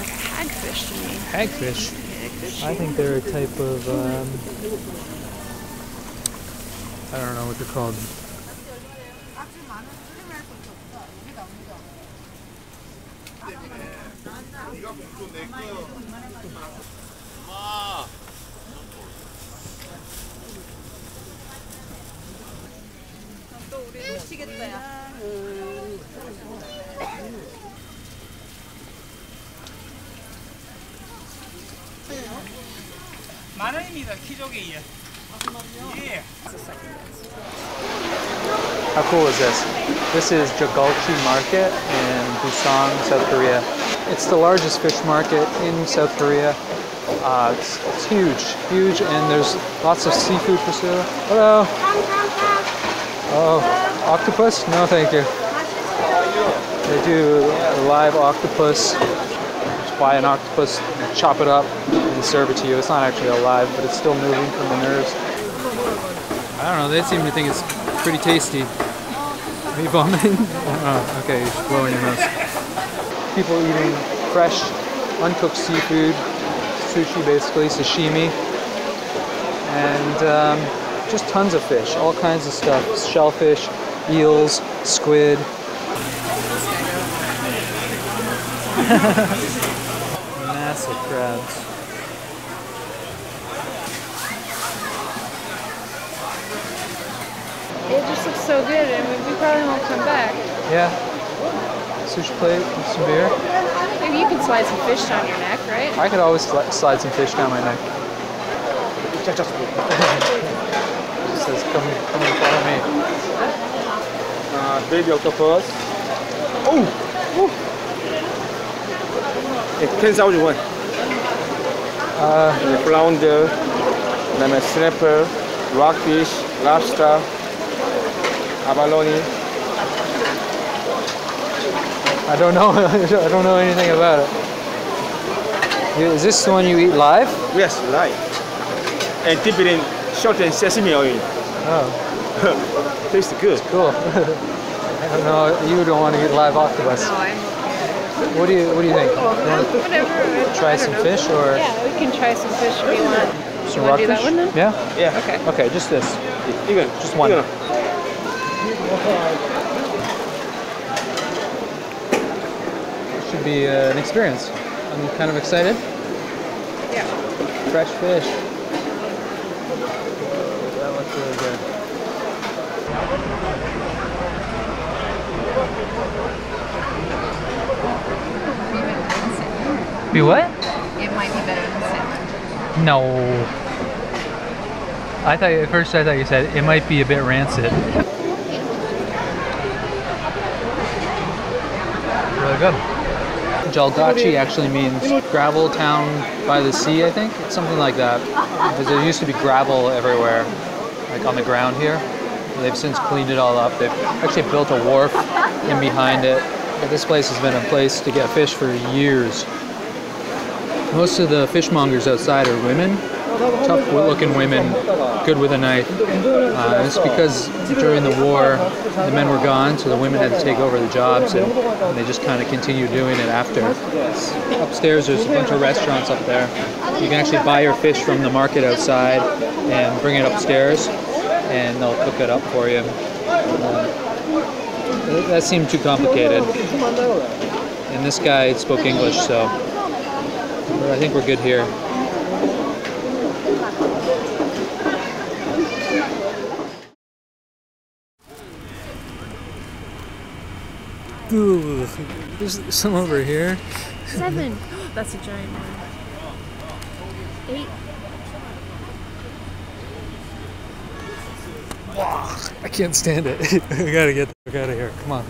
Hagfish. to me hagfish I think they're a type of um, I don't know what they're called. 예. How cool is this? This is Jagalchi Market in Busan, South Korea. It's the largest fish market in South Korea. Uh, it's, it's huge, huge, and there's lots of seafood for sale. Hello. Oh, octopus? No, thank you. They do live octopus Buy an octopus, chop it up, and serve it to you. It's not actually alive, but it's still moving from the nerves. I don't know. They seem to think it's pretty tasty. Are you vomiting? oh, okay, you're blowing your nose. People eating fresh, uncooked seafood, sushi basically, sashimi, and um, just tons of fish, all kinds of stuff. Shellfish, eels, squid. massive. It just looks so good, and we probably won't come back. Yeah. Sushi plate with some beer. Maybe you can slide some fish down your neck, right? I could always slide some fish down my neck. Says, come, come and follow me. Uh, baby octopus. Oh! 10,000원. 아, 네, 플라운드, 그 다음에 snapper, rockfish, lobster, abalone. I don't know. I don't know anything about it. Is this the one you eat live? Yes, live. And dip it in short and sesame oil. Oh. Tastes good. It's cool. I don't know. You don't want to eat live octopus. No, what do you What do you think? Oh, you whatever. Try some know. fish, or yeah, we can try some fish if you want. Some you rockfish. Do that one then? Yeah. Yeah. Okay. Okay, just this. You can Just one. Should be uh, an experience. I'm kind of excited. Yeah. Fresh fish. That looks really good. Be what? It might be better than salmon. No. I thought at first I thought you said it might be a bit rancid. Really good. Jalgachi actually means gravel town by the sea, I think. It's something like that. Because there used to be gravel everywhere, like on the ground here. They've since cleaned it all up. They've actually built a wharf in behind it. But this place has been a place to get fish for years. Most of the fishmongers outside are women, tough looking women, good with a knife. Uh, it's because during the war, the men were gone, so the women had to take over the jobs, and, and they just kind of continue doing it after. Upstairs, there's a bunch of restaurants up there. You can actually buy your fish from the market outside and bring it upstairs, and they'll cook it up for you. Uh, that seemed too complicated. And this guy spoke English, so I think we're good here. Ooh, there's some over here. Seven. That's a giant one. Eight. Wow, I can't stand it. I gotta get the fuck out of here. Come on.